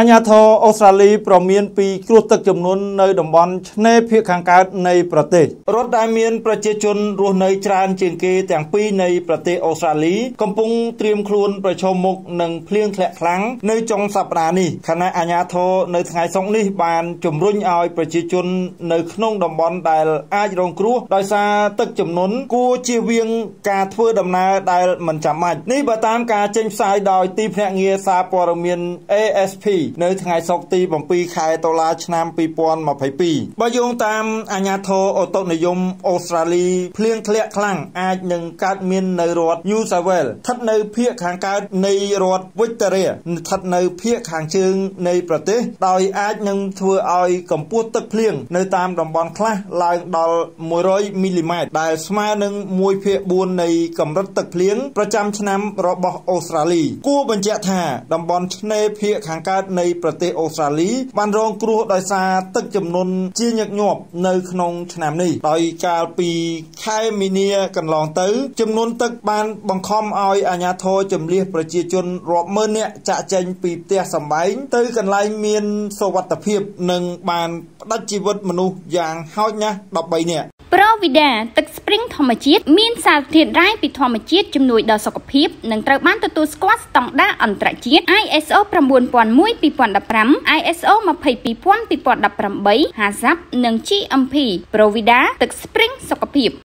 អញ្ញាធរអូស្ត្រាលីប្រមានពីគ្រោះទឹកចំនួននៅតំបន់ឆ្នេរភាគខាងកើតនៃប្រទេសរដ្ឋដែលមានប្រជាជនរស់នៅច្រើនជាងគេទាំងពីរនៃប្រទេសអូស្ត្រាលី កំពុងត្រៀមខ្លួនប្រឈមមុខនឹងភ្លៀងធ្លាក់ខ្លាំងនៅចុងសប្តាហ៍នេះខណៈអាជ្ញាធរនៅថ្ងៃសុក្រនេះបានជំរុញឲ្យប្រជាជននៅក្នុងតំបន់ដែលអាចរងគ្រោះដោយសារទឹកជំនន់គួរជៀសវាងការធ្វើដំណើរដែលមិនចាំបាច់នេះបើតាមការចេញផ្សាយដោយទីភ្នាក់ងារសារព័ត៌មាន ASP នៅថ្ងៃសុក្រទី7ខែតុលាឆ្នាំ2022បើយោងតាមអាជ្ញាធរអូតូនិយមអូស្ត្រាលីភ្លៀងធ្លាក់ខ្លាំងអាចនឹងកើតមាននៅរដ្ឋ New South Wales ស្ថិតនៅភាគខាងកើតនៃរដ្ឋ Victoria ស្ថិតនៅភាគខាងជើងនៃប្រទេសដោយអាចនឹងធ្វើឲ្យកម្ពស់ទឹកភ្លៀងនៅតាមតំបន់ខ្លះឡើងដល់100មីលីម៉ែត្រដែលស្មើនឹង1/4នៃកម្រិតទឹកភ្លៀងប្រចាំឆ្នាំរបស់អូស្ត្រាលីគួរបញ្ជាក់ថាតំបន់ឆ្នេរភាគខាងកើតនៃប្រទេសអូស្ត្រាលីបានរងគ្រោះដោយសារទឹកជំនន់ជាញឹកញាប់នៅក្នុងឆ្នាំនេះដោយកាលពីខែមីនាកន្លងទៅចំនួនទឹកបានបង្ខំឲ្យអាជ្ញាធរជំនះប្រជាជនរាប់ម៉ឺននាក់ចាក់ចេញពីផ្ទះសម្បែងទៅកន្លែងមានសុវត្ថិភាពនិងបានផ្ដាច់ជីវិតមនុស្សយ៉ាងហោចណាស់13នាក់ប្រូ វីដាទឹកស្ព្រីងធម្មជាតិមានសារធាតុរ៉ែពីធម្មជាតិជំនួយដល់សុខភាពនិងត្រូវបានទទួលស្គាល់ស្តង់ដារអន្តរជាតិ ISO 9001:2015 ISO 22000:2018 HACCP និង GMP ប្រូវីដាទឹកស្ព្រីងសុខភាព